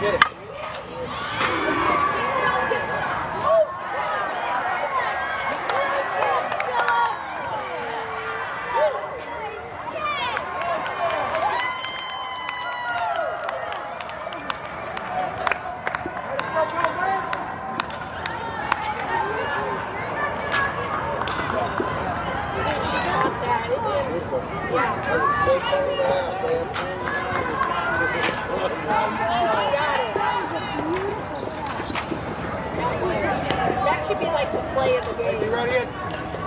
Get it. That should be like the play of the game. You ready?